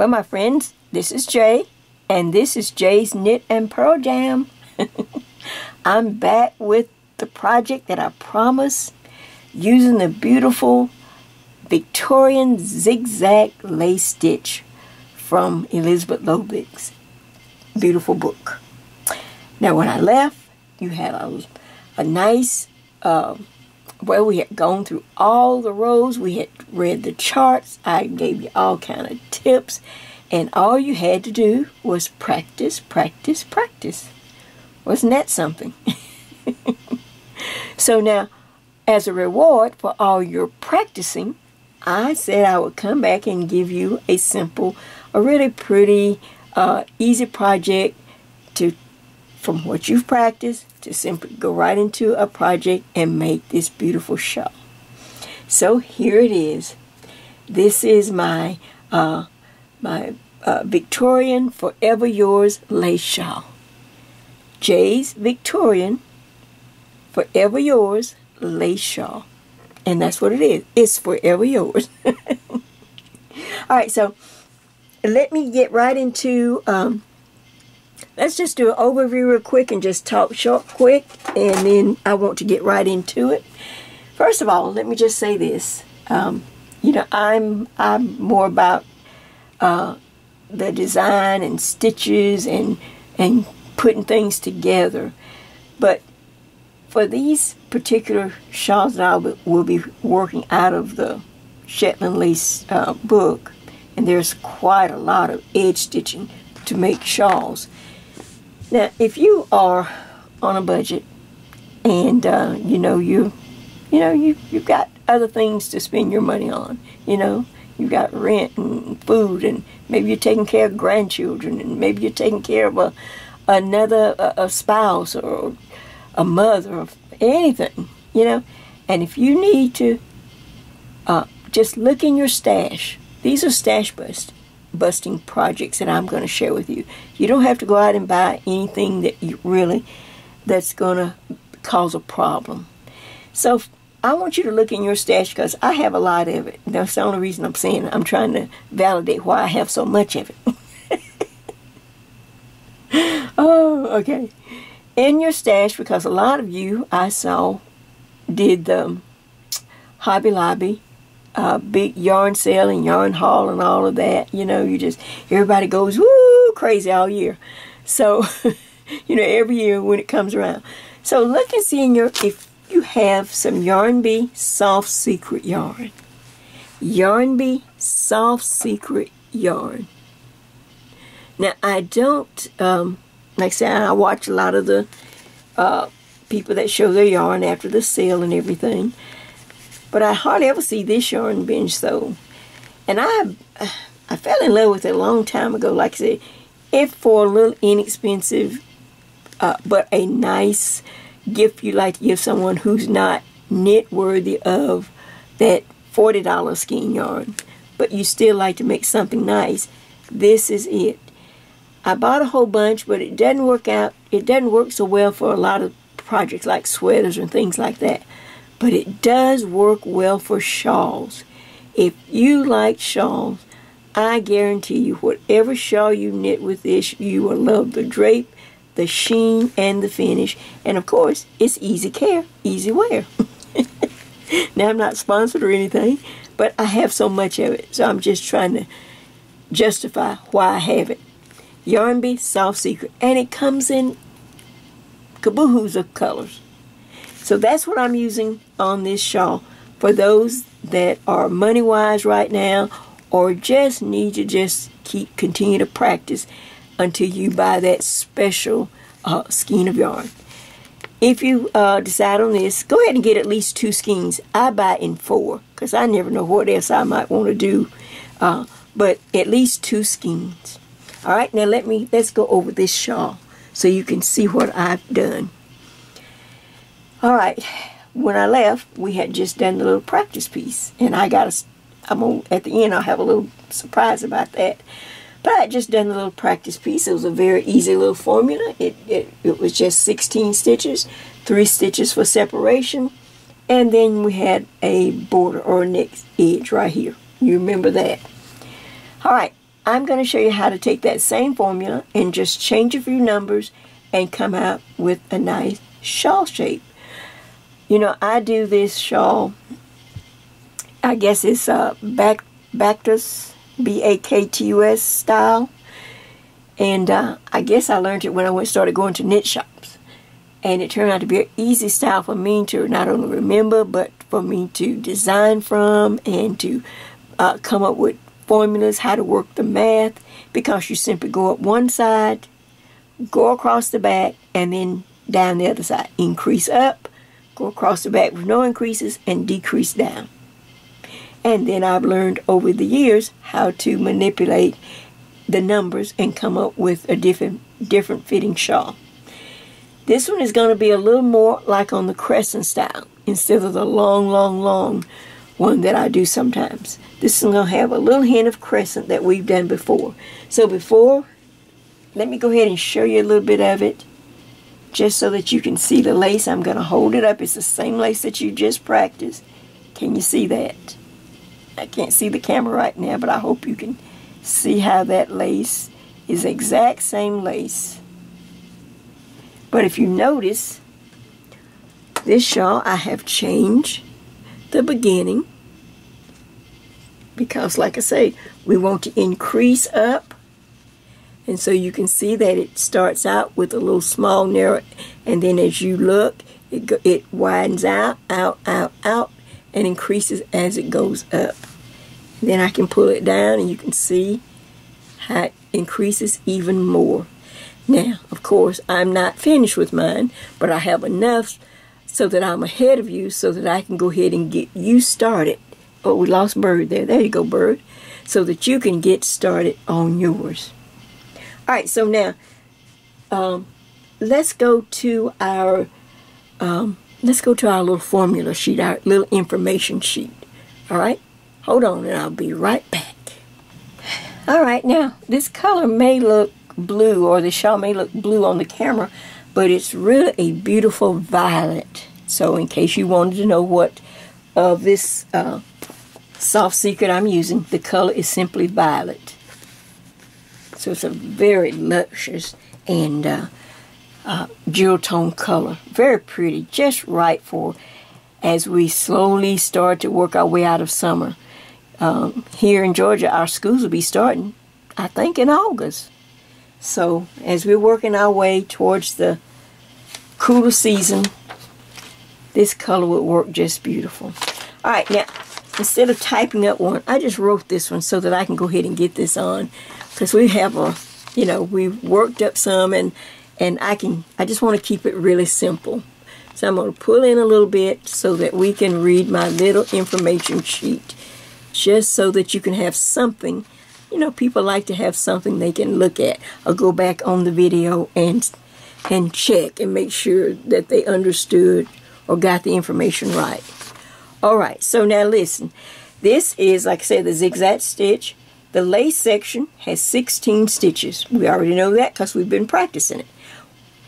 Well, my friends, this is Jay, and this is J's Knit and Purl Jam. I'm back with the project that I promised using the beautiful Victorian zigzag lace stitch from Elizabeth Lovick's beautiful book. Now, when I left, you had a, a nice, uh, well, we had gone through all the rows. We had read the charts. I gave you all kind of tips. And all you had to do was practice, practice, practice. Wasn't that something? so now, as a reward for all your practicing, I said I would come back and give you a simple, a really pretty, uh, easy project to, from what you've practiced, to simply go right into a project and make this beautiful shawl. So here it is. This is my uh, my uh, Victorian Forever Yours lace shawl. Jay's Victorian Forever Yours lace shawl. And that's what it is. It's forever yours. All right, so let me get right into, um, let's just do an overview real quick and just talk short quick, and then I want to get right into it. First of all, let me just say this. Um, you know, I'm, I'm more about uh, the design and stitches and, and putting things together. But for these particular shawls that I will be working out of the Shetland Lace uh, book, and there's quite a lot of edge stitching to make shawls. Now, if you are on a budget and uh, you know you, you know you you've got other things to spend your money on, you know you've got rent and food, and maybe you're taking care of grandchildren, and maybe you're taking care of a another a, a spouse or a mother or anything, you know. And if you need to, uh, just look in your stash. These are stash bust, busting projects that I'm going to share with you. You don't have to go out and buy anything that you really that's going to cause a problem. So I want you to look in your stash because I have a lot of it. That's the only reason I'm saying it. I'm trying to validate why I have so much of it. oh, okay in your stash because a lot of you I saw did the Hobby Lobby uh, big yarn sale and yarn haul and all of that. You know, you just, everybody goes woo crazy all year. So, you know, every year when it comes around. So look and see in your, if you have some Yarn Bee Soft Secret Yarn. Yarn Bee Soft Secret Yarn. Now, I don't, um, like I said, I watch a lot of the uh, people that show their yarn after the sale and everything. But I hardly ever see this yarn binge sold. And I I fell in love with it a long time ago. Like I said, if for a little inexpensive, uh, but a nice gift you like to give someone who's not knit worthy of that $40 skein yarn, but you still like to make something nice, this is it. I bought a whole bunch, but it doesn't work out. It doesn't work so well for a lot of projects like sweaters and things like that. But it does work well for shawls. If you like shawls, I guarantee you, whatever shawl you knit with this, you will love the drape, the sheen, and the finish. And of course, it's easy care, easy wear. now, I'm not sponsored or anything, but I have so much of it, so I'm just trying to justify why I have it. Yarn Bee Soft Secret. And it comes in kaboohoos of colors. So that's what I'm using on this shawl for those that are money wise right now or just need to just keep continue to practice until you buy that special uh, skein of yarn. If you uh, decide on this, go ahead and get at least two skeins. I buy in four because I never know what else I might want to do. Uh, but at least two skeins. All right, now let me, let's go over this shawl so you can see what I've done. All right, when I left, we had just done the little practice piece, and I got a, I'm gonna, at the end, I'll have a little surprise about that. But I just done the little practice piece. It was a very easy little formula. It, it, it was just 16 stitches, three stitches for separation, and then we had a border or a next edge right here. You remember that. All right, I'm going to show you how to take that same formula and just change a few numbers and come out with a nice shawl shape. You know, I do this shawl, I guess it's uh, back, back Baktus, B-A-K-T-U-S style. And uh, I guess I learned it when I went started going to knit shops. And it turned out to be an easy style for me to not only remember, but for me to design from and to uh, come up with formulas, how to work the math, because you simply go up one side, go across the back, and then down the other side. Increase up, go across the back with no increases, and decrease down. And then I've learned over the years how to manipulate the numbers and come up with a different different fitting shawl. This one is going to be a little more like on the crescent style instead of the long, long, long one that I do sometimes. This is going to have a little hint of crescent that we've done before. So before, let me go ahead and show you a little bit of it just so that you can see the lace. I'm going to hold it up. It's the same lace that you just practiced. Can you see that? I can't see the camera right now, but I hope you can see how that lace is exact same lace. But if you notice, this shawl I have changed the beginning because like I say we want to increase up and so you can see that it starts out with a little small narrow and then as you look it, it widens out out out out and increases as it goes up then I can pull it down and you can see how it increases even more now of course I'm not finished with mine but I have enough so that I'm ahead of you so that I can go ahead and get you started. Oh, we lost Bird there. There you go, Bird. So that you can get started on yours. All right, so now um, let's go to our um, let's go to our little formula sheet, our little information sheet. All right, hold on, and I'll be right back. All right, now this color may look blue, or the shawl may look blue on the camera, but it's really a beautiful violet. So in case you wanted to know what of this uh, soft secret I'm using, the color is simply violet. So it's a very luxurious and uh, uh, jewel tone color. Very pretty, just right for as we slowly start to work our way out of summer. Um, here in Georgia, our schools will be starting, I think, in August. So as we're working our way towards the cooler season, this color would work just beautiful. All right, now, instead of typing up one, I just wrote this one so that I can go ahead and get this on. Because we have a, you know, we've worked up some and, and I can, I just want to keep it really simple. So I'm going to pull in a little bit so that we can read my little information sheet. Just so that you can have something you know, people like to have something they can look at or go back on the video and and check and make sure that they understood or got the information right. All right, so now listen. This is, like I said, the zigzag stitch. The lace section has 16 stitches. We already know that because we've been practicing it.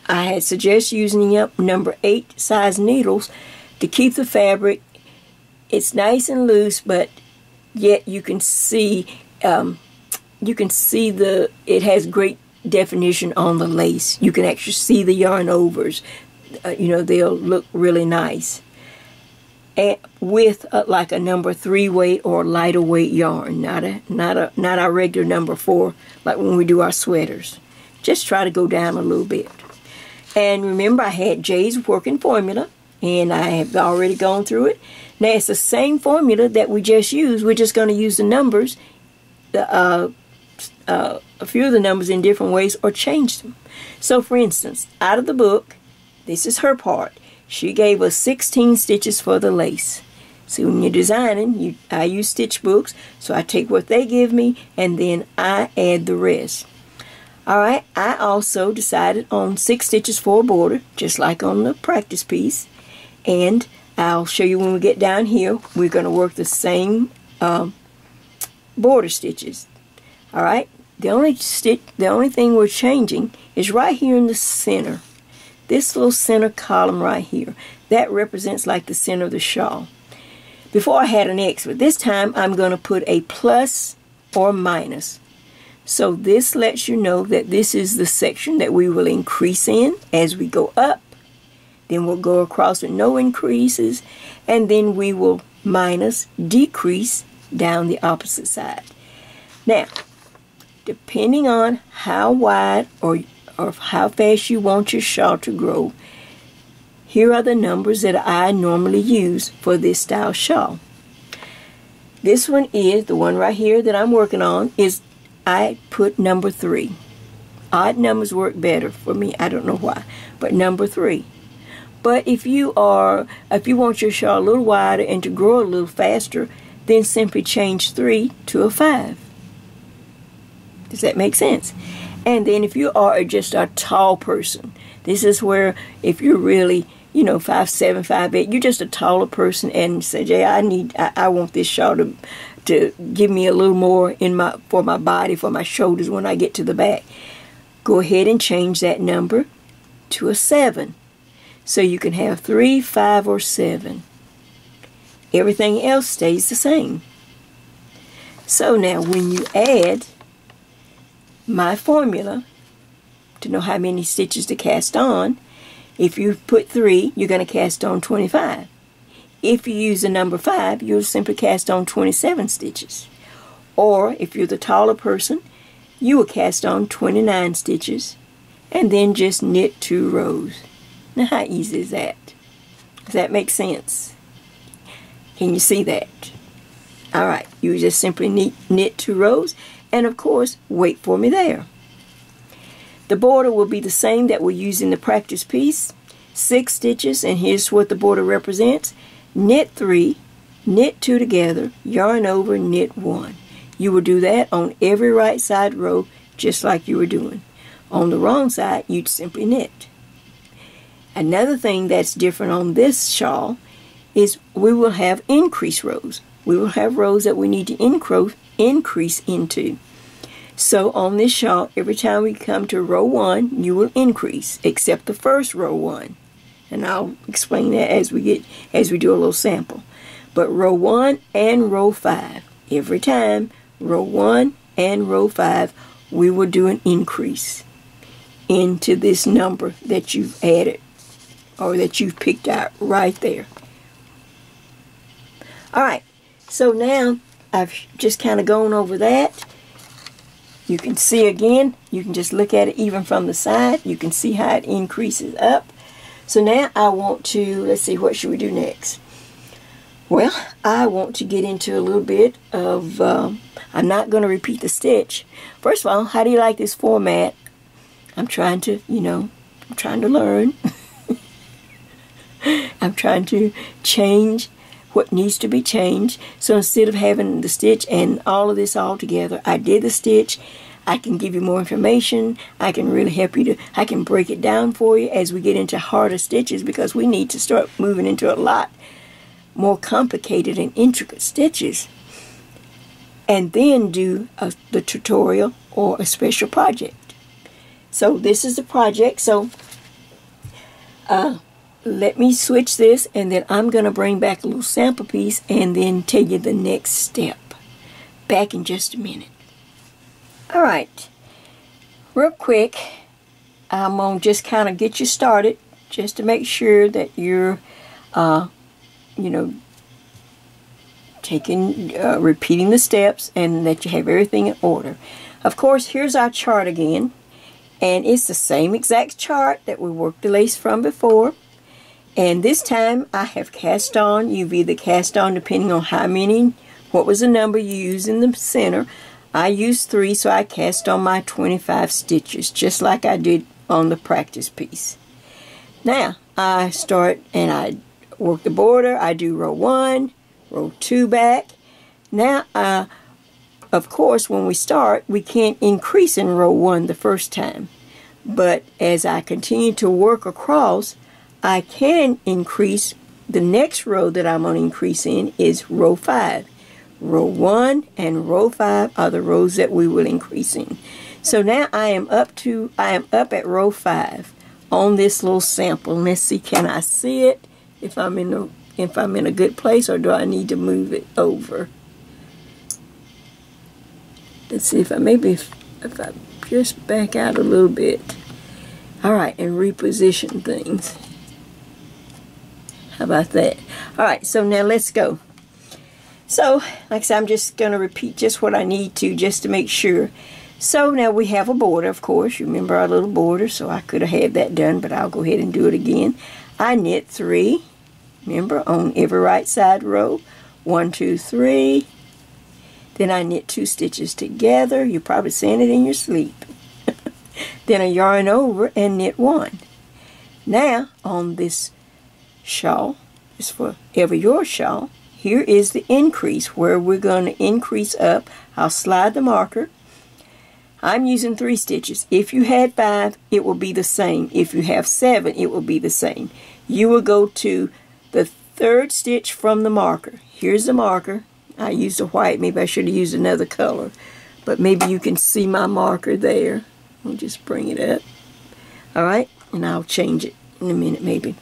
I had suggest using up number 8 size needles to keep the fabric. It's nice and loose, but yet you can see um, you can see the it has great definition on the lace. You can actually see the yarn overs. Uh, you know, they'll look really nice. And with uh, like a number three weight or lighter weight yarn, not a not a not our regular number four, like when we do our sweaters. Just try to go down a little bit. And remember, I had Jay's working formula, and I have already gone through it. Now it's the same formula that we just used. We're just going to use the numbers, the uh, uh, a few of the numbers in different ways or change them. So, for instance, out of the book, this is her part. She gave us 16 stitches for the lace. See, when you're designing, you, I use stitch books, so I take what they give me and then I add the rest. Alright, I also decided on six stitches for a border, just like on the practice piece. And I'll show you when we get down here, we're going to work the same um, border stitches. All right. The only stitch, the only thing we're changing is right here in the center. This little center column right here. That represents like the center of the shawl. Before I had an X, but this time I'm going to put a plus or minus. So this lets you know that this is the section that we will increase in as we go up. Then we'll go across with no increases. And then we will minus, decrease down the opposite side. Now, depending on how wide or, or how fast you want your shawl to grow, here are the numbers that I normally use for this style shawl. This one is, the one right here that I'm working on, is I put number three. Odd numbers work better for me. I don't know why. But number three. But if you are, if you want your shawl a little wider and to grow a little faster, then simply change three to a five. Does that make sense? And then if you are just a tall person, this is where if you're really you know, five seven, five eight. You're just a taller person, and say, Jay, I need, I, I want this shawl to, to give me a little more in my for my body, for my shoulders when I get to the back. Go ahead and change that number to a seven, so you can have three, five, or seven. Everything else stays the same. So now, when you add my formula to know how many stitches to cast on if you put 3, you're going to cast on 25. If you use the number 5, you'll simply cast on 27 stitches. Or if you're the taller person, you will cast on 29 stitches and then just knit two rows. Now how easy is that? Does that make sense? Can you see that? Alright, you just simply knit, knit two rows and of course wait for me there. The border will be the same that we use in the practice piece. Six stitches, and here's what the border represents. Knit three, knit two together, yarn over, knit one. You will do that on every right side row, just like you were doing. On the wrong side, you'd simply knit. Another thing that's different on this shawl is we will have increase rows. We will have rows that we need to increase into. So on this shawl, every time we come to row one, you will increase, except the first row one. And I'll explain that as we get as we do a little sample. But row one and row five, every time, row one and row five, we will do an increase into this number that you've added or that you've picked out right there. All right, so now I've just kind of gone over that. You can see again, you can just look at it even from the side. You can see how it increases up. So now I want to, let's see, what should we do next? Well, I want to get into a little bit of, um, I'm not going to repeat the stitch. First of all, how do you like this format? I'm trying to, you know, I'm trying to learn. I'm trying to change what needs to be changed. So instead of having the stitch and all of this all together, I did the stitch I can give you more information. I can really help you to, I can break it down for you as we get into harder stitches because we need to start moving into a lot more complicated and intricate stitches. And then do a, the tutorial or a special project. So this is the project. So uh, let me switch this and then I'm going to bring back a little sample piece and then tell you the next step. Back in just a minute. Alright, real quick, I'm going to just kind of get you started just to make sure that you're, uh, you know, taking, uh, repeating the steps and that you have everything in order. Of course, here's our chart again. And it's the same exact chart that we worked the lace from before. And this time I have cast on. You've either cast on depending on how many, what was the number you used in the center. I used three, so I cast on my 25 stitches, just like I did on the practice piece. Now, I start and I work the border. I do row one, row two back. Now, uh, of course, when we start, we can't increase in row one the first time. But as I continue to work across, I can increase. The next row that I'm going to increase in is row five. Row 1 and row 5 are the rows that we will increase in. So now I am up to, I am up at row 5 on this little sample. Let's see, can I see it? If I'm in a, if I'm in a good place or do I need to move it over? Let's see if I maybe, if I just back out a little bit. All right, and reposition things. About that? All right, so now let's go. So, like I said, I'm just going to repeat just what I need to just to make sure. So now we have a border, of course. You remember our little border, so I could have had that done, but I'll go ahead and do it again. I knit three, remember, on every right side row. One, two, three. Then I knit two stitches together. You're probably saying it in your sleep. then I yarn over and knit one. Now, on this shawl, is for ever your shawl, here is the increase where we're going to increase up. I'll slide the marker. I'm using three stitches. If you had five, it will be the same. If you have seven, it will be the same. You will go to the third stitch from the marker. Here's the marker. I used a white. Maybe I should have used another color. But maybe you can see my marker there. I'll just bring it up. All right, and I'll change it in a minute maybe.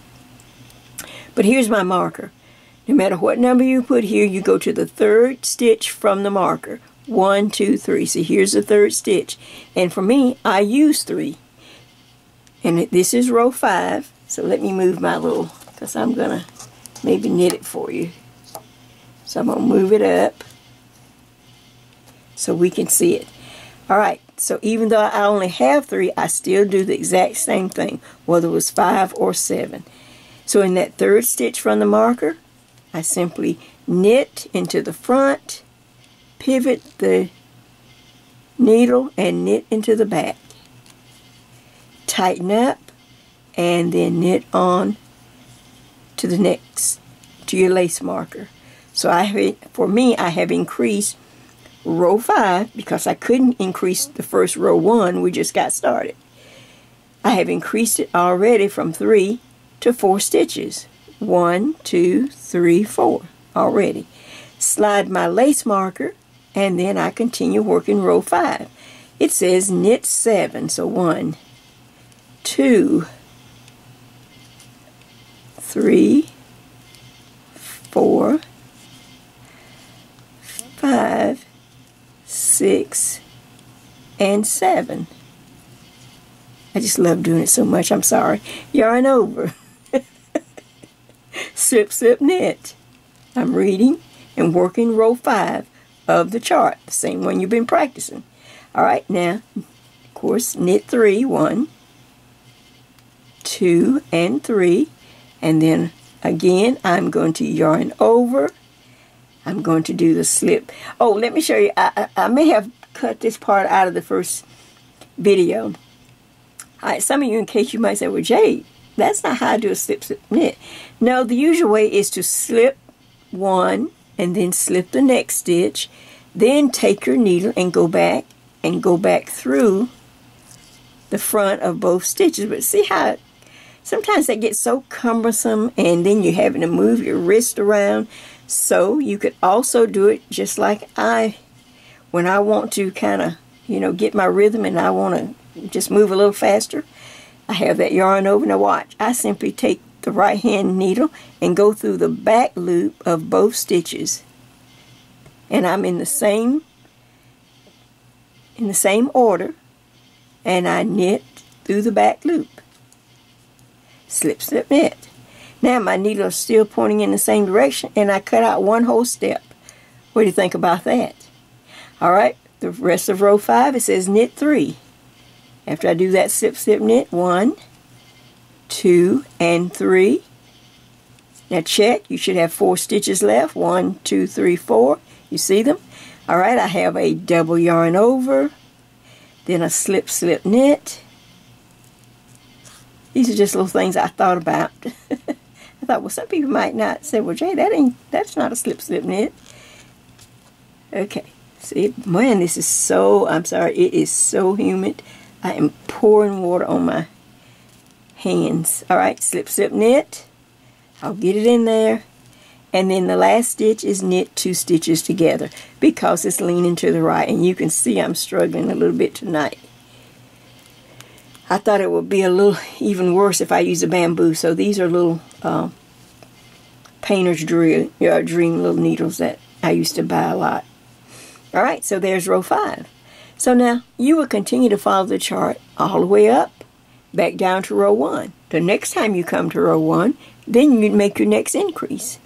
But here's my marker. No matter what number you put here, you go to the third stitch from the marker. One, two, three. So here's the third stitch. And for me, I use three. And this is row five. So let me move my little, because I'm going to maybe knit it for you. So I'm going to move it up so we can see it. All right, so even though I only have three, I still do the exact same thing, whether it was five or seven. So in that third stitch from the marker, I simply knit into the front, pivot the needle, and knit into the back. Tighten up, and then knit on to the next, to your lace marker. So I have, for me, I have increased row 5 because I couldn't increase the first row 1. We just got started. I have increased it already from 3 to 4 stitches. One, two, three, four already. Slide my lace marker and then I continue working row 5. It says knit 7, so one, two, three, four, five, six, and seven. I just love doing it so much. I'm sorry. Yarn over. slip, slip, knit. I'm reading and working row five of the chart, the same one you've been practicing. All right, now, of course, knit three, one, two, and three, and then again, I'm going to yarn over I'm going to do the slip. Oh, let me show you. I, I, I may have cut this part out of the first video. All right, some of you, in case you might say, well, Jade, that's not how I do a slip, slip, knit. No, the usual way is to slip one and then slip the next stitch. Then take your needle and go back and go back through the front of both stitches. But see how sometimes that gets so cumbersome and then you're having to move your wrist around. So you could also do it just like I, when I want to kind of, you know, get my rhythm and I want to just move a little faster. I have that yarn over. Now watch, I simply take the right hand needle and go through the back loop of both stitches. And I'm in the same, in the same order. And I knit through the back loop. Slip, slip, knit. Now my needle is still pointing in the same direction and I cut out one whole step. What do you think about that? Alright, the rest of row 5 it says knit 3. After I do that slip slip knit, 1, 2, and 3. Now check, you should have 4 stitches left. One, two, three, four. You see them? Alright, I have a double yarn over, then a slip slip knit. These are just little things I thought about. I thought, well, some people might not say, well, Jay, that ain't, that's not a slip slip knit. Okay. See, man, this is so, I'm sorry, it is so humid. I am pouring water on my hands. All right, slip slip knit. I'll get it in there. And then the last stitch is knit two stitches together because it's leaning to the right. And you can see I'm struggling a little bit tonight. I thought it would be a little even worse if I use a bamboo. So these are little uh, painter's dream, uh, dream little needles that I used to buy a lot. All right, so there's row five. So now you will continue to follow the chart all the way up, back down to row one. The next time you come to row one, then you make your next increase.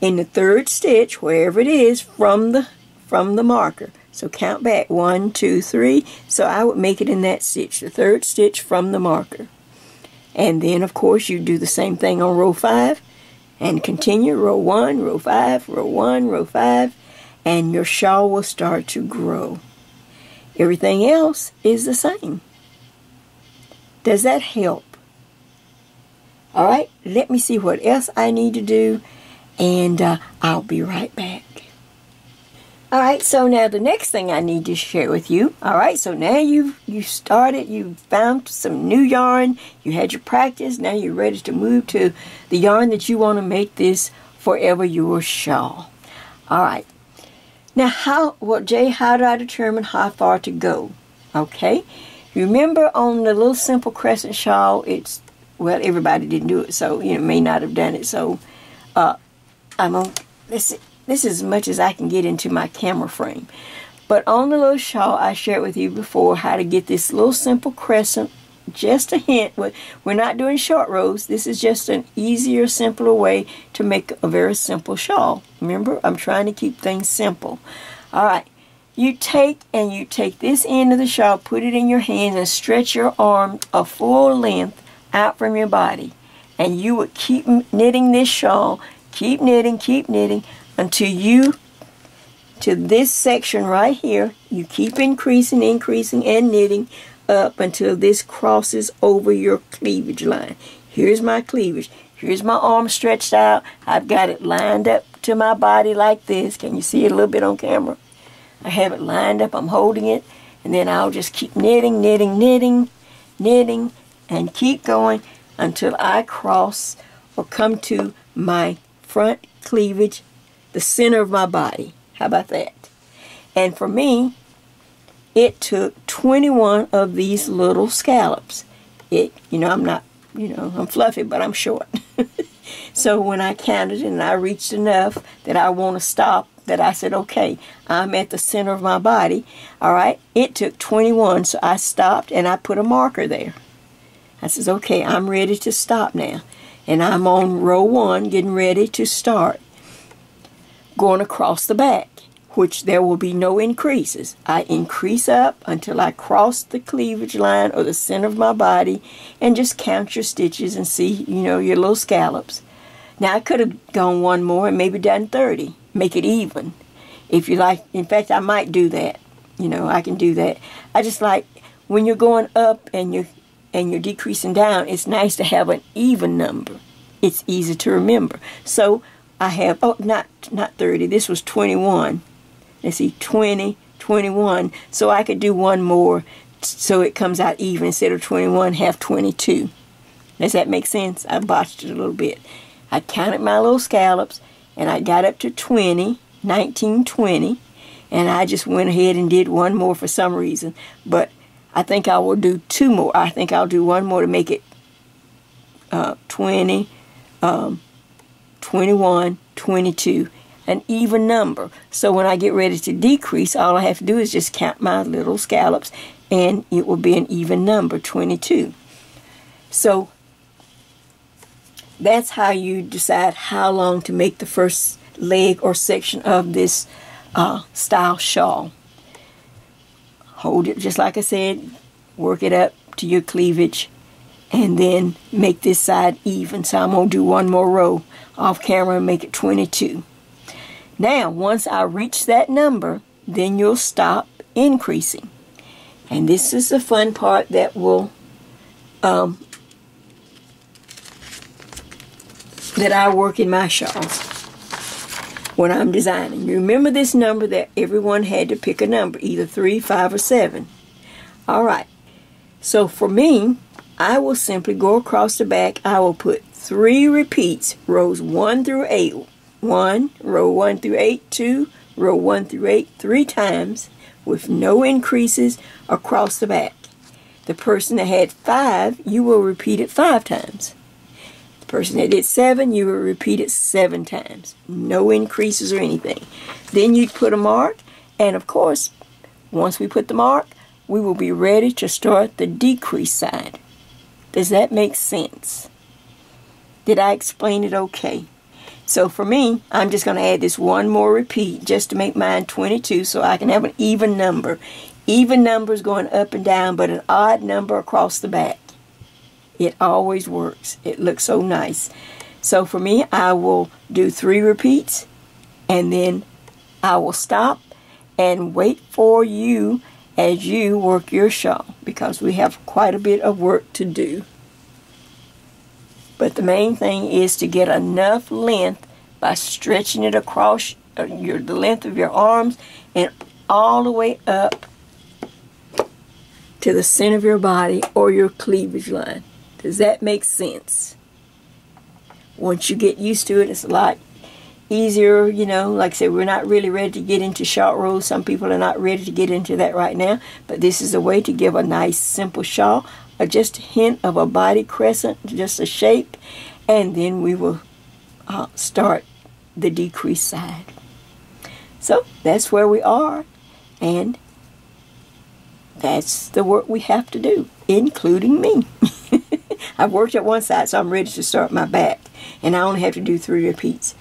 In the third stitch, wherever it is from the from the marker. So count back one, two, three. So I would make it in that stitch, the third stitch from the marker. And then of course you do the same thing on row five and continue row one, row five, row one, row five, and your shawl will start to grow. Everything else is the same. Does that help? All right, let me see what else I need to do, and uh, I'll be right back. All right, so now the next thing I need to share with you. All right, so now you've you started, you found some new yarn, you had your practice, now you're ready to move to the yarn that you want to make this forever your shawl. All right, now, how, well, Jay, how do I determine how far to go? Okay. Remember on the little simple crescent shawl, it's, well, everybody didn't do it, so, you know, may not have done it. So, uh, I'm on, this, this is as much as I can get into my camera frame. But on the little shawl, I shared with you before how to get this little simple crescent just a hint. We're not doing short rows. This is just an easier, simpler way to make a very simple shawl. Remember, I'm trying to keep things simple. All right. You take and you take this end of the shawl, put it in your hand, and stretch your arm a full length out from your body. And you would keep knitting this shawl, keep knitting, keep knitting until you to this section right here. You keep increasing, increasing, and knitting up until this crosses over your cleavage line. Here's my cleavage. Here's my arm stretched out. I've got it lined up to my body like this. Can you see it a little bit on camera? I have it lined up. I'm holding it. And then I'll just keep knitting, knitting, knitting, knitting, and keep going until I cross or come to my front cleavage, the center of my body. How about that? And for me, it took 21 of these little scallops. It, you know, I'm not, you know, I'm fluffy, but I'm short. so when I counted and I reached enough that I want to stop, that I said, okay, I'm at the center of my body. All right, it took 21, so I stopped and I put a marker there. I says, okay, I'm ready to stop now. And I'm on row one, getting ready to start. Going across the back which there will be no increases. I increase up until I cross the cleavage line or the center of my body and just count your stitches and see, you know, your little scallops. Now I could have gone one more and maybe done 30, make it even. If you like, in fact, I might do that. You know, I can do that. I just like when you're going up and you're and you're decreasing down, it's nice to have an even number. It's easy to remember. So I have, oh, not, not 30, this was 21 let's see, 20, 21. So I could do one more so it comes out even instead of 21, have 22. Does that make sense? I botched it a little bit. I counted my little scallops and I got up to 20, 19, 20, and I just went ahead and did one more for some reason. But I think I will do two more. I think I'll do one more to make it uh, 20, um, 21, 22 an even number. So when I get ready to decrease, all I have to do is just count my little scallops and it will be an even number, 22. So that's how you decide how long to make the first leg or section of this uh, style shawl. Hold it just like I said, work it up to your cleavage and then make this side even. So I'm going to do one more row off camera and make it 22. Now, once I reach that number, then you'll stop increasing. And this is the fun part that will, um, that I work in my shawls when I'm designing. Remember this number that everyone had to pick a number, either 3, 5, or 7. All right. So for me, I will simply go across the back. I will put three repeats, rows 1 through 8. 1, row 1 through 8, 2, row 1 through 8 three times with no increases across the back. The person that had 5, you will repeat it 5 times. The person that did 7, you will repeat it 7 times. No increases or anything. Then you'd put a mark, and of course, once we put the mark, we will be ready to start the decrease side. Does that make sense? Did I explain it okay? So for me, I'm just going to add this one more repeat just to make mine 22 so I can have an even number. Even numbers going up and down, but an odd number across the back. It always works. It looks so nice. So for me, I will do three repeats and then I will stop and wait for you as you work your shawl because we have quite a bit of work to do. But the main thing is to get enough length by stretching it across uh, your the length of your arms and all the way up to the center of your body or your cleavage line. Does that make sense? Once you get used to it, it's a lot easier, you know. Like I said, we're not really ready to get into short rows. Some people are not ready to get into that right now. But this is a way to give a nice, simple shawl, just a hint of a body crescent, just a shape. And then we will uh, start the decrease side. So that's where we are. And that's the work we have to do, including me. I've worked at one side, so I'm ready to start my back. And I only have to do three repeats.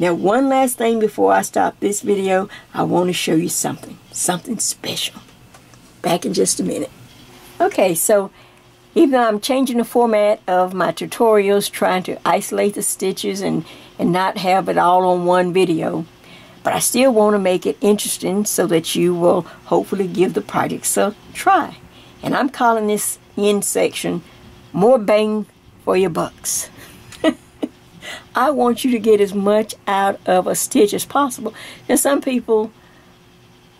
Now, one last thing before I stop this video, I want to show you something. Something special. Back in just a minute. Okay, so even though I'm changing the format of my tutorials, trying to isolate the stitches and, and not have it all on one video, but I still want to make it interesting so that you will hopefully give the projects a try. And I'm calling this end section more bang for your bucks. I want you to get as much out of a stitch as possible. Now, some people,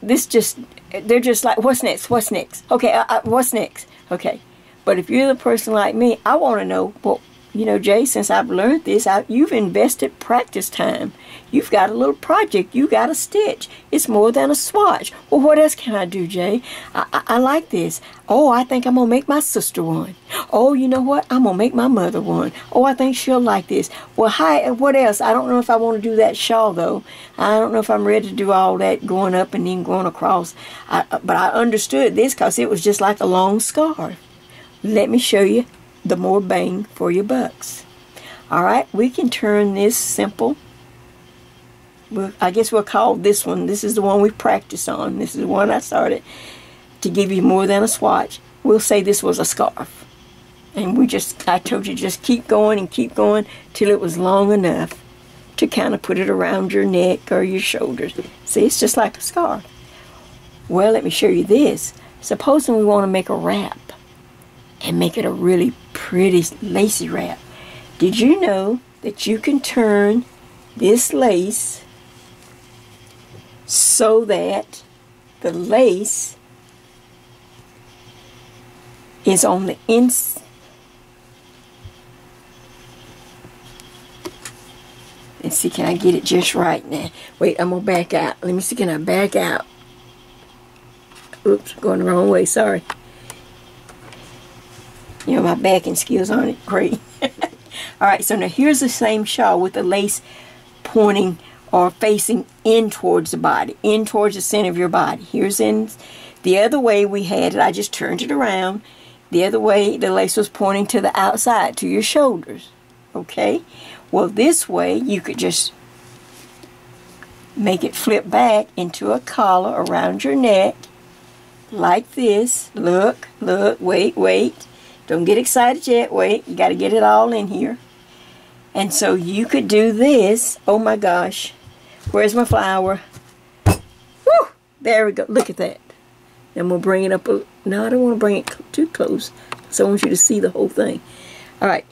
this just, they're just like, what's next? What's next? Okay, uh, uh, what's next? Okay. But if you're the person like me, I want to know, well, you know, Jay, since I've learned this, I, you've invested practice time. You've got a little project. You got a stitch. It's more than a swatch. Well, what else can I do, Jay? I, I, I like this. Oh, I think I'm going to make my sister one. Oh, you know what? I'm going to make my mother one. Oh, I think she'll like this. Well, hi, what else? I don't know if I want to do that shawl, though. I don't know if I'm ready to do all that going up and then going across. I, but I understood this because it was just like a long scarf. Let me show you the more bang for your bucks. All right, we can turn this simple. I guess we'll call this one, this is the one we practiced on. This is the one I started to give you more than a swatch. We'll say this was a scarf. And we just, I told you, just keep going and keep going till it was long enough to kind of put it around your neck or your shoulders. See, it's just like a scarf. Well, let me show you this. Supposing we want to make a wrap and make it a really pretty lacy wrap. Did you know that you can turn this lace so that the lace is on the inside Let's see, can I get it just right now? Wait, I'm to back out. Let me see, can I back out? Oops, going the wrong way, sorry. You know, my backing skills aren't great. Alright, so now here's the same shawl with the lace pointing or facing in towards the body, in towards the center of your body. Here's in the other way we had it. I just turned it around. The other way, the lace was pointing to the outside, to your shoulders. Okay? Well, this way, you could just make it flip back into a collar around your neck like this. Look, look, wait, wait. Don't get excited yet. Wait, you got to get it all in here. And so you could do this. Oh my gosh. Where's my flower? Woo! There we go. Look at that. And we'll bring it up. A, no, I don't want to bring it too close. So I want you to see the whole thing. All right.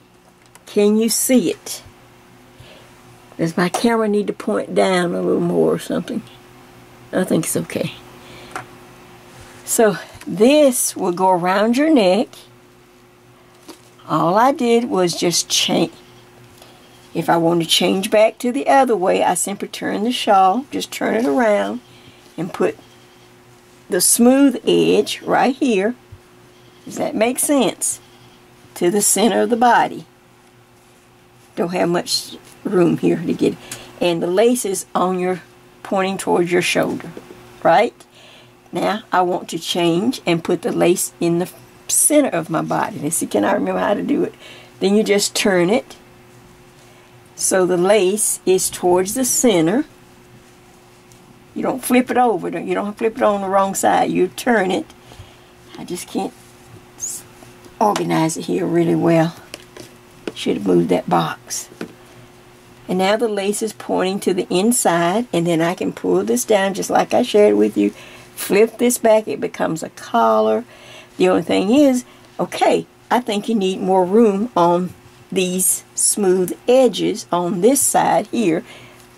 Can you see it? Does my camera need to point down a little more or something? I think it's okay. So this will go around your neck all I did was just change. If I want to change back to the other way, I simply turn the shawl, just turn it around, and put the smooth edge right here. Does that make sense? To the center of the body. Don't have much room here to get And the lace is on your, pointing towards your shoulder, right? Now I want to change and put the lace in the center of my body. Let's see, can I remember how to do it? Then you just turn it so the lace is towards the center. You don't flip it over. You don't flip it on the wrong side. You turn it. I just can't organize it here really well. Should have moved that box. And now the lace is pointing to the inside and then I can pull this down just like I shared with you. Flip this back, it becomes a collar. The only thing is, okay, I think you need more room on these smooth edges on this side here,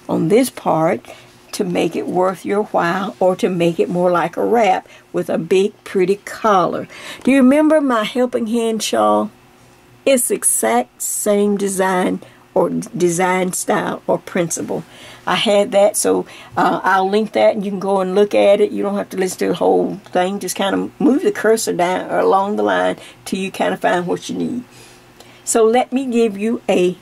on this part, to make it worth your while or to make it more like a wrap with a big pretty collar. Do you remember my helping hand shawl? It's exact same design or design style or principle. I had that, so uh, I'll link that and you can go and look at it. You don't have to listen to the whole thing. Just kind of move the cursor down or along the line till you kind of find what you need. So let me give you a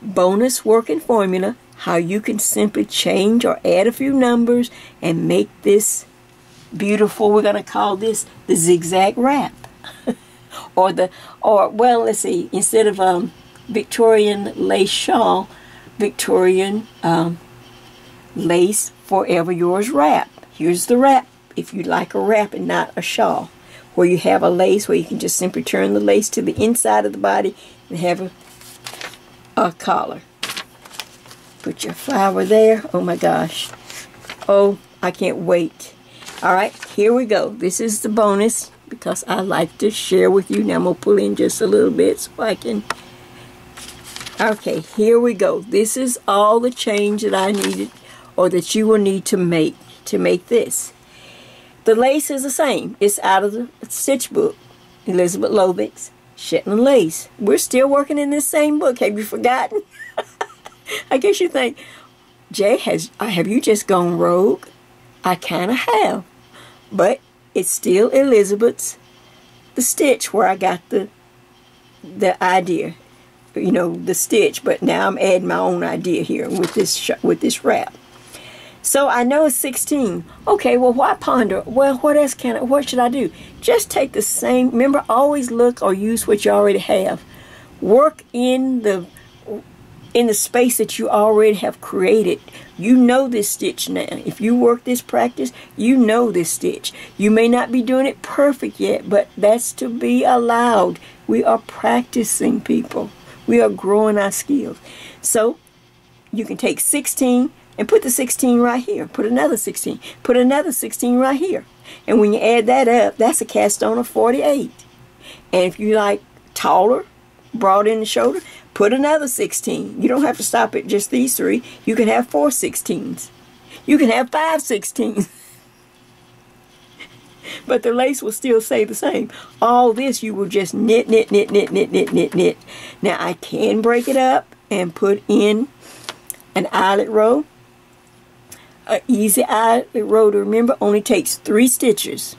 bonus working formula how you can simply change or add a few numbers and make this beautiful. We're going to call this the zigzag wrap. or the, or well, let's see, instead of um, Victorian lace shawl, Victorian um, lace forever yours wrap. Here's the wrap if you like a wrap and not a shawl. Where you have a lace where you can just simply turn the lace to the inside of the body and have a, a collar. Put your flower there. Oh my gosh. Oh, I can't wait. All right, here we go. This is the bonus because I like to share with you. Now I'm going to pull in just a little bit so I can Okay, here we go. This is all the change that I needed or that you will need to make to make this. The lace is the same. It's out of the stitch book. Elizabeth Lovick's Shetland Lace. We're still working in this same book. Have you forgotten? I guess you think, Jay, has have you just gone rogue? I kind of have. But it's still Elizabeth's the stitch where I got the the idea you know, the stitch, but now I'm adding my own idea here with this with this wrap. So I know it's 16. Okay, well, why ponder? Well, what else can I, what should I do? Just take the same, remember, always look or use what you already have. Work in the in the space that you already have created. You know this stitch now. If you work this practice, you know this stitch. You may not be doing it perfect yet, but that's to be allowed. We are practicing, people. We are growing our skills. So you can take 16 and put the 16 right here. Put another 16. Put another 16 right here. And when you add that up, that's a cast on of 48. And if you like taller, broad in the shoulder, put another 16. You don't have to stop at just these three. You can have four 16s. You can have five 16s. but the lace will still stay the same. All this you will just knit, knit, knit, knit, knit, knit, knit, knit. Now I can break it up and put in an eyelet row. An easy eyelet row to remember only takes three stitches.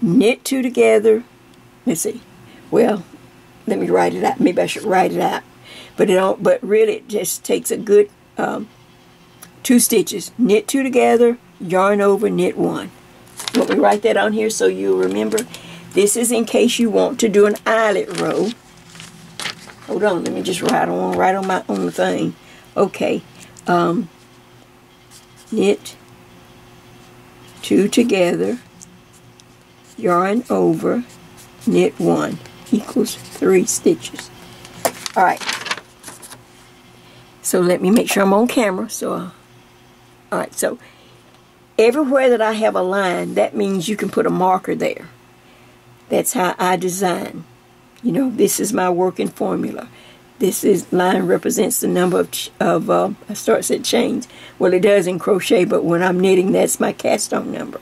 Knit two together. Let's see. Well, let me write it out. Maybe I should write it out. But it don't. But really, it just takes a good um, two stitches. Knit two together. Yarn over. Knit one. Let me write that on here so you'll remember. This is in case you want to do an eyelet row. Hold on, let me just write on right on my own thing. Okay. Um, knit two together, yarn over, knit one equals three stitches. All right. So let me make sure I'm on camera. So, uh, all right. So Everywhere that I have a line, that means you can put a marker there. That's how I design. You know, this is my working formula. This is line represents the number of, of uh, I starts at chains. Well, it does in crochet, but when I'm knitting, that's my cast on number.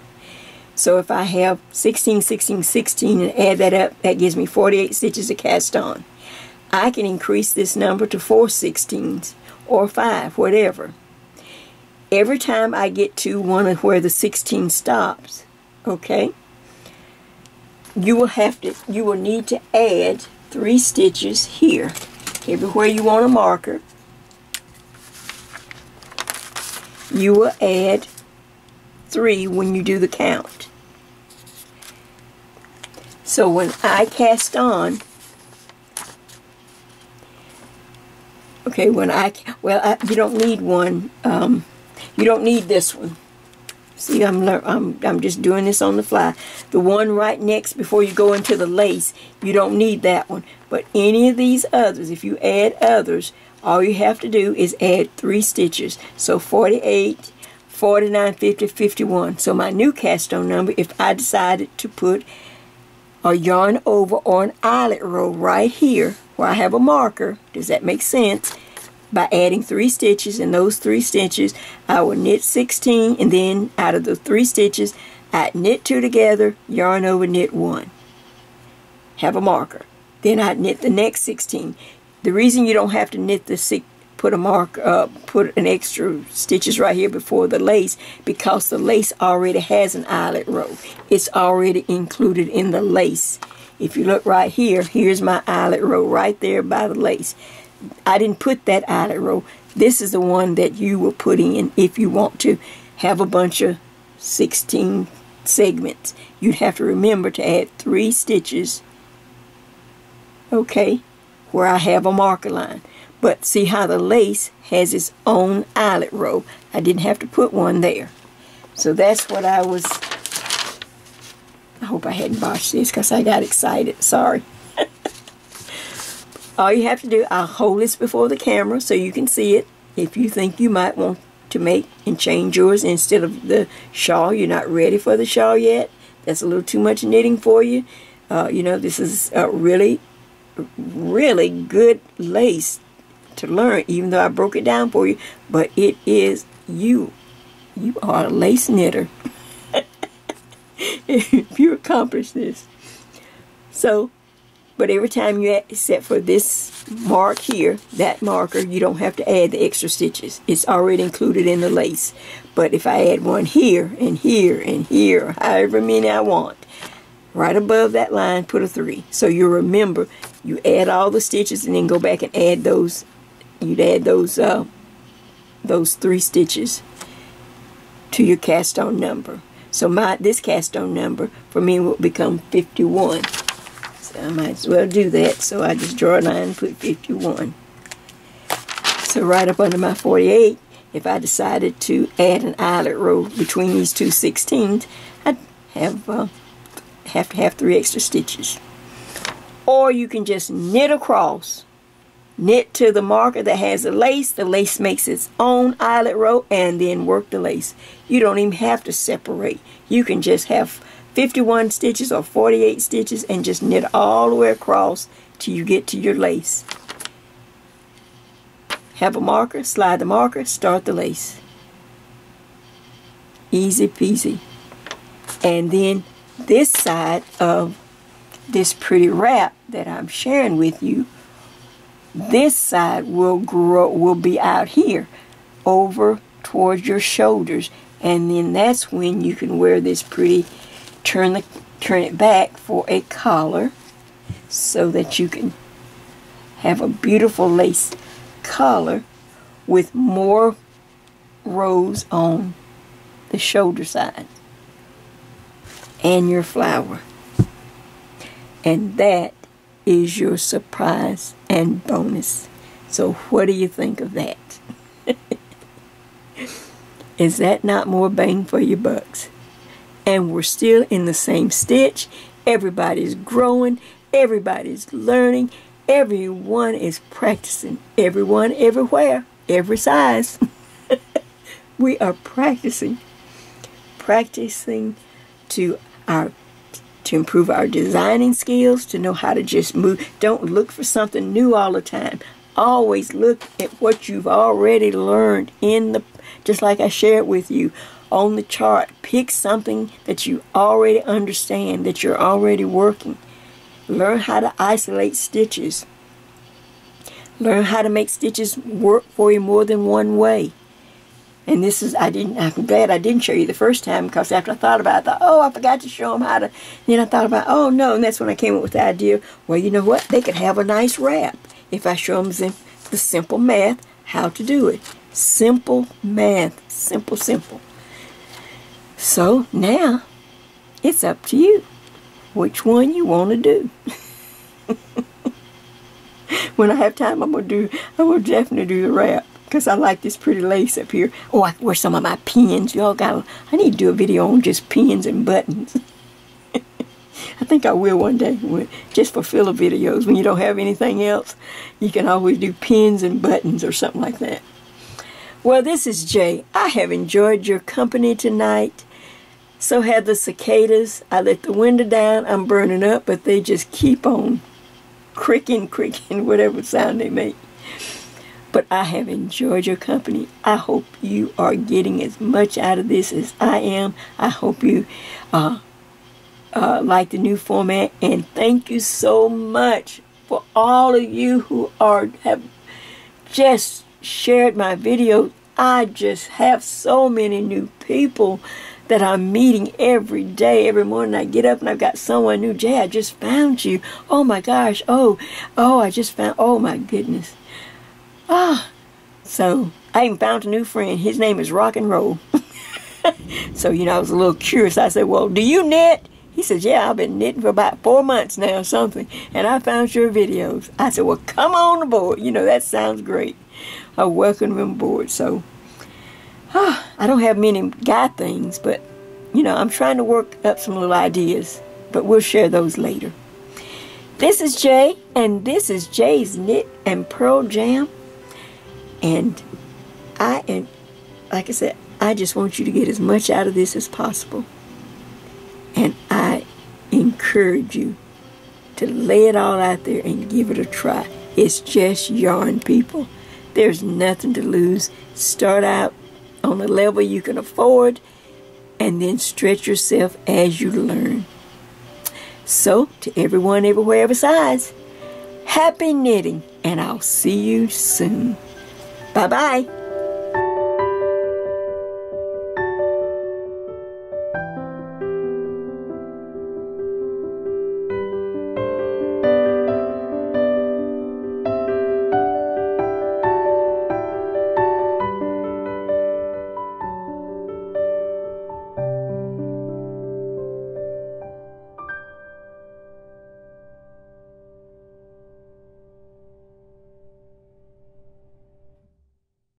So if I have 16, 16, 16 and add that up, that gives me 48 stitches of cast on. I can increase this number to 4 16s or 5, whatever every time I get to one of where the 16 stops, okay, you will have to, you will need to add three stitches here. Everywhere you want a marker, you will add three when you do the count. So when I cast on, okay, when I, well, I, you don't need one, um, you don't need this one. See, I'm, I'm, I'm just doing this on the fly. The one right next before you go into the lace, you don't need that one. But any of these others, if you add others, all you have to do is add three stitches. So 48, 49, 50, 51. So my new cast on number, if I decided to put a yarn over or an eyelet row right here where I have a marker, does that make sense? By adding three stitches and those three stitches I will knit 16 and then out of the three stitches I knit two together yarn over knit one. Have a marker. Then I knit the next 16 the reason you don't have to knit the six put a mark uh, put an extra stitches right here before the lace because the lace already has an eyelet row. It's already included in the lace. If you look right here here's my eyelet row right there by the lace I didn't put that eyelet row. This is the one that you will put in if you want to have a bunch of 16 segments. You'd have to remember to add three stitches, okay, where I have a marker line. But see how the lace has its own eyelet row. I didn't have to put one there. So that's what I was... I hope I hadn't botched this because I got excited. Sorry all you have to do, I'll hold this before the camera so you can see it. If you think you might want to make and change yours instead of the shawl, you're not ready for the shawl yet. That's a little too much knitting for you. Uh, you know, this is a really, really good lace to learn, even though I broke it down for you. But it is you. You are a lace knitter. if you accomplish this. So, but every time you add, except for this mark here, that marker, you don't have to add the extra stitches. It's already included in the lace. But if I add one here and here and here, however many I want, right above that line, put a three. So you remember, you add all the stitches and then go back and add those, you'd add those, uh, those three stitches to your cast on number. So my this cast on number for me will become 51. I might as well do that. So I just draw a line and put 51. So right up under my 48, if I decided to add an eyelet row between these two 16s, I'd have, uh, have to have three extra stitches. Or you can just knit across. Knit to the marker that has the lace. The lace makes its own eyelet row and then work the lace. You don't even have to separate. You can just have 51 stitches or 48 stitches and just knit all the way across till you get to your lace. Have a marker, slide the marker, start the lace. Easy peasy. And then this side of this pretty wrap that I'm sharing with you, this side will grow will be out here over towards your shoulders and then that's when you can wear this pretty turn the turn it back for a collar so that you can have a beautiful lace collar with more rows on the shoulder side and your flower. And that is your surprise and bonus. So what do you think of that? Is that not more bang for your bucks and we're still in the same stitch. Everybody's growing, everybody's learning, everyone is practicing. Everyone, everywhere, every size. we are practicing, practicing to our to improve our designing skills, to know how to just move. Don't look for something new all the time. Always look at what you've already learned in the, just like I shared with you, on the chart. Pick something that you already understand, that you're already working. Learn how to isolate stitches. Learn how to make stitches work for you more than one way. And this is, I didn't, I'm glad I didn't show you the first time because after I thought about it, I thought, oh, I forgot to show them how to, then I thought about, oh no, and that's when I came up with the idea, well, you know what, they could have a nice wrap if I show them the simple math, how to do it. Simple math, simple, simple. So now it's up to you which one you want to do. when I have time, I'm gonna do. I will definitely do the wrap because I like this pretty lace up here. Oh, I wear some of my pins. Y'all got. I need to do a video on just pins and buttons. I think I will one day, just for filler videos. When you don't have anything else, you can always do pins and buttons or something like that. Well, this is Jay. I have enjoyed your company tonight. So had the cicadas. I let the window down. I'm burning up, but they just keep on cricking, cricking, whatever sound they make. But I have enjoyed your company. I hope you are getting as much out of this as I am. I hope you uh, uh, like the new format. And thank you so much for all of you who are have just shared my videos. I just have so many new people that I'm meeting every day, every morning. I get up and I've got someone new. Jay, I just found you. Oh my gosh. Oh, oh, I just found. Oh my goodness. Ah, so I even found a new friend. His name is Rock and Roll. so you know, I was a little curious. I said, "Well, do you knit?" He says, Yeah, I've been knitting for about four months now, or something. And I found your videos. I said, Well, come on aboard. You know, that sounds great. I welcome him aboard. So, oh, I don't have many guy things, but, you know, I'm trying to work up some little ideas. But we'll share those later. This is Jay, and this is J's Knit and Purl Jam. And I am, like I said, I just want you to get as much out of this as possible. And I encourage you to lay it all out there and give it a try. It's just yarn, people. There's nothing to lose. Start out on a level you can afford and then stretch yourself as you learn. So, to everyone everywhere besides, happy knitting, and I'll see you soon. Bye bye.